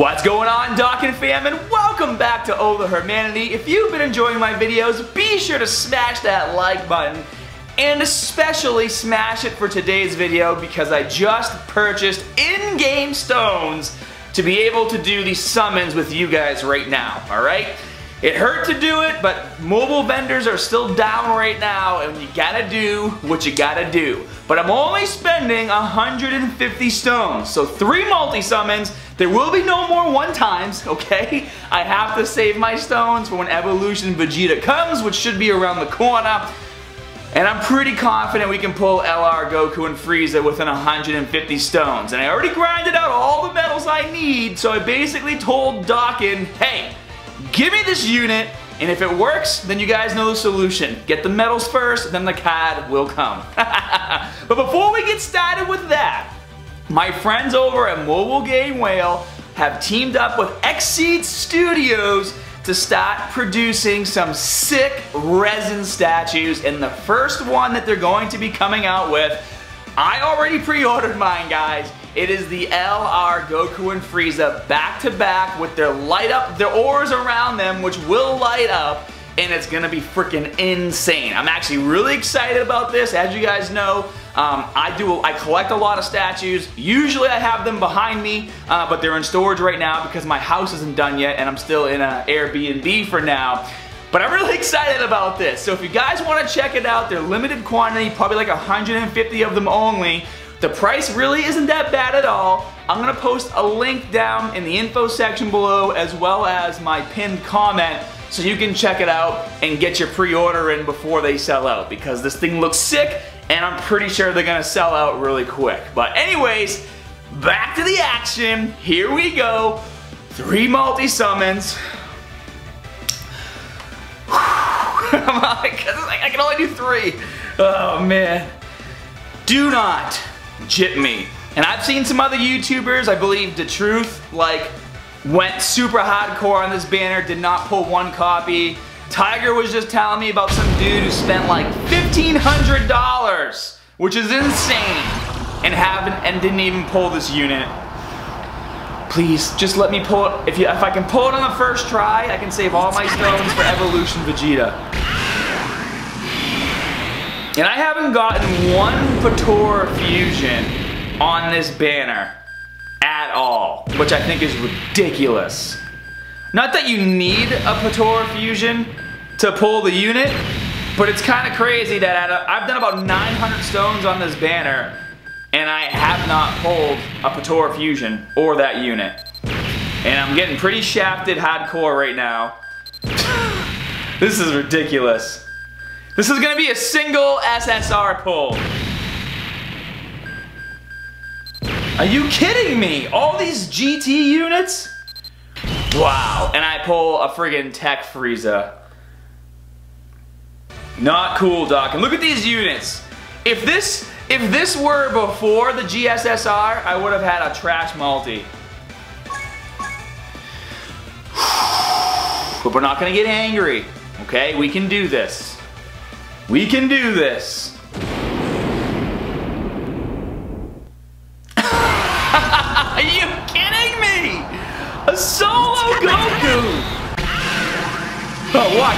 What's going on, Dokkan fam, and welcome back to Oh the Hermanity. If you've been enjoying my videos, be sure to smash that like button, and especially smash it for today's video because I just purchased in-game stones to be able to do these summons with you guys right now, alright? It hurt to do it, but mobile vendors are still down right now, and you gotta do what you gotta do. But I'm only spending 150 stones, so three multi-summons. There will be no more one-times, okay? I have to save my stones for when Evolution Vegeta comes, which should be around the corner. And I'm pretty confident we can pull LR, Goku, and Frieza within 150 stones. And I already grinded out all the medals I need, so I basically told Dokkan, hey, Give me this unit, and if it works, then you guys know the solution. Get the medals first, then the CAD will come. but before we get started with that, my friends over at Mobile Game Whale have teamed up with Xseed Studios to start producing some sick resin statues and the first one that they're going to be coming out with I already pre-ordered mine guys it is the LR Goku and Frieza back to back with their light up, their ores around them which will light up and it's gonna be freaking insane. I'm actually really excited about this. As you guys know, um, I do. I collect a lot of statues. Usually I have them behind me, uh, but they're in storage right now because my house isn't done yet and I'm still in an Airbnb for now. But I'm really excited about this. So if you guys want to check it out, they're limited quantity, probably like 150 of them only. The price really isn't that bad at all. I'm gonna post a link down in the info section below as well as my pinned comment so you can check it out and get your pre-order in before they sell out because this thing looks sick and I'm pretty sure they're gonna sell out really quick. But anyways, back to the action. Here we go. Three multi-summons. I can only do three. Oh man. Do not Jip me. And I've seen some other YouTubers, I believe The Truth, like, went super hardcore on this banner, did not pull one copy. Tiger was just telling me about some dude who spent like $1,500, which is insane, and haven't and didn't even pull this unit. Please, just let me pull it. If, you, if I can pull it on the first try, I can save all my stones for Evolution Vegeta. And I haven't gotten one Potara fusion on this banner at all, which I think is ridiculous. Not that you need a Potara fusion to pull the unit, but it's kind of crazy that I've done about 900 stones on this banner and I have not pulled a Potara fusion or that unit. And I'm getting pretty shafted hardcore right now. this is ridiculous. This is gonna be a single SSR pull. Are you kidding me? All these GT units? Wow, and I pull a friggin' Tech Frieza. Not cool, Doc. And look at these units. If this if this were before the GSSR, I would have had a trash multi. But we're not gonna get angry, okay? We can do this. We can do this.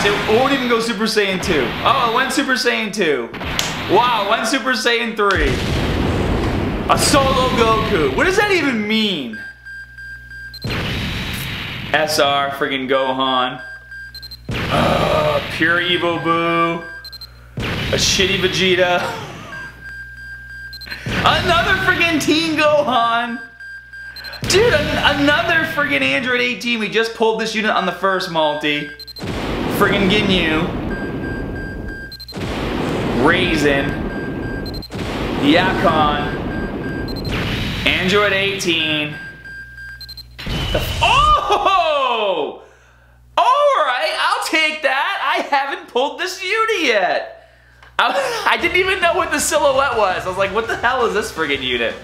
It won't even go Super Saiyan 2. Oh, it went Super Saiyan 2. Wow, it went Super Saiyan 3. A solo Goku. What does that even mean? SR, friggin' Gohan. Uh, pure Evo Boo a shitty Vegeta, another friggin' Teen Gohan, dude, an another friggin' Android 18. We just pulled this unit on the first multi, friggin' Ginyu, Raisin, Yakon, Android 18. Oh! Alright, I'll take that. I haven't pulled this unit yet. I, I didn't even know what the silhouette was. I was like, what the hell is this friggin' unit?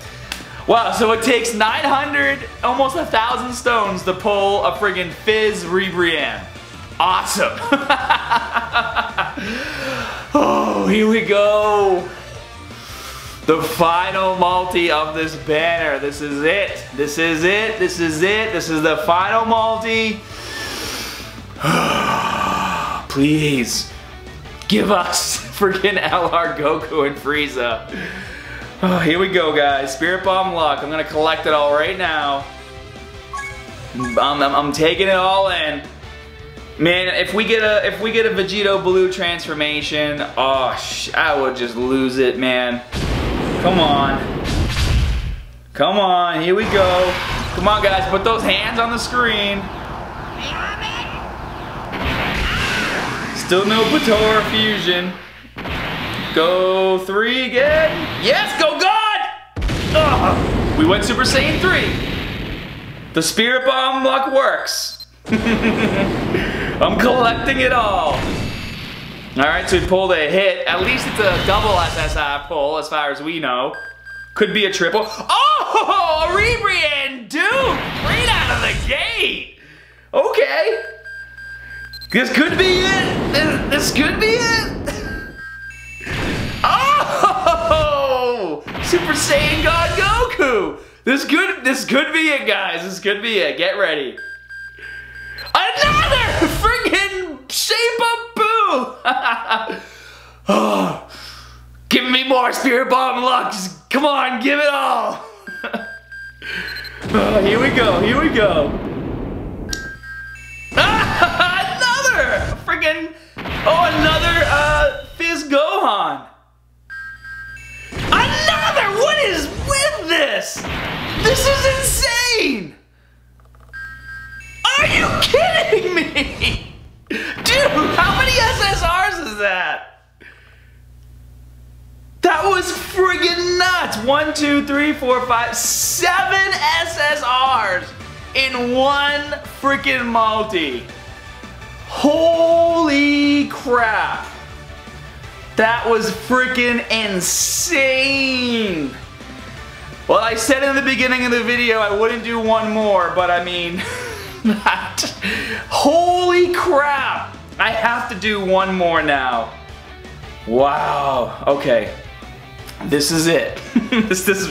Wow, so it takes 900, almost a thousand stones to pull a friggin' Fizz Ribrianne. Awesome. oh, here we go. The final multi of this banner. This is it. This is it. This is it. This is the final multi. Please. Give us freaking LR Goku and Frieza. Oh, here we go, guys. Spirit Bomb luck. I'm gonna collect it all right now. I'm, I'm, I'm taking it all in. Man, if we get a if we get a Vegito Blue transformation, oh, I would just lose it, man. Come on. Come on, here we go. Come on, guys, put those hands on the screen. Still no Potara fusion. Go three again. Yes, go God! Ugh. We went Super Saiyan 3. The Spirit Bomb luck works. I'm collecting it all. Alright, so we pulled a hit. At least it's a double SSR pull, as far as we know. Could be a triple. Oh! A Ribrianne, dude! Right out of the gate! Okay. This could be it. This, this could be it. Oh! Super Saiyan God Goku. This could this could be it, guys. This could be it. Get ready. Oh, give me more Spirit Bomb luck. Just come on, give it all. oh, here we go. Here we go. Another friggin' oh another uh Fizz Gohan. Another! What is with this? This is insane! Are you kidding me? Dude, how many SSRs is that? That was friggin' nuts! One, two, three, four, five, seven SSRs in one freaking multi. Holy crap. That was freaking insane. Well, I said in the beginning of the video I wouldn't do one more, but I mean, not. holy crap. I have to do one more now. Wow, okay. This is it. this, this,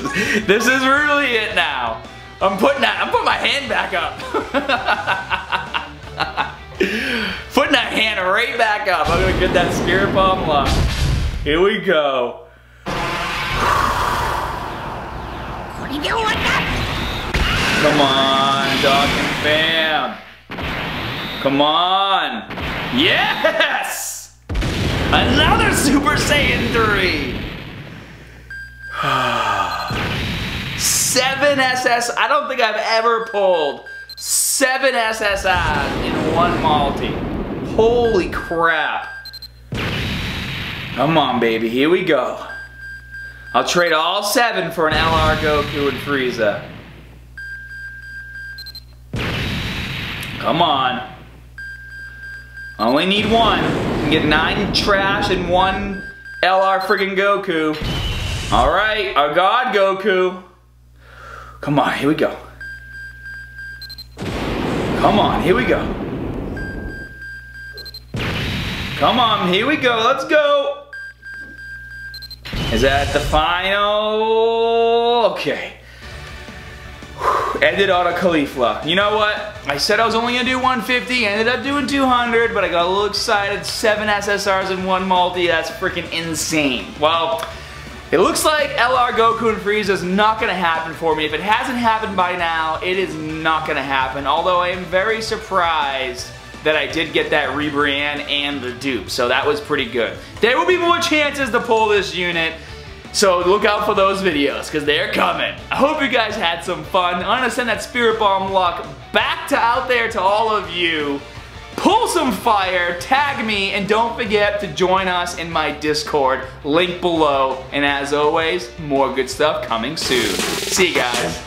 this is really it now. I'm putting that, I'm putting my hand back up. Putting that hand right back up. I'm gonna get that spirit bomb luck. Here we go. What are you doing? Come on, Dokkan Fam. Come on. Yes! Another Super Saiyan 3! Seven SS. I don't think I've ever pulled Seven SSRs in one multi. Holy crap. Come on, baby. Here we go. I'll trade all seven for an LR Goku and Frieza. Come on. Only need one. You can get nine trash and one LR friggin' Goku. Alright, our God Goku. Come on, here we go. Come on, here we go. Come on, here we go, let's go. Is that the final? Okay. Ended on a Caulifla. You know what? I said I was only gonna do 150, ended up doing 200, but I got a little excited. Seven SSRs in one multi, that's freaking insane. Well, it looks like LR Goku and Frieza is not going to happen for me. If it hasn't happened by now, it is not going to happen. Although I am very surprised that I did get that Ribrianne and the dupe. So that was pretty good. There will be more chances to pull this unit. So look out for those videos because they're coming. I hope you guys had some fun. I'm going to send that Spirit Bomb luck back to out there to all of you pull some fire, tag me, and don't forget to join us in my Discord, link below. And as always, more good stuff coming soon. See you guys.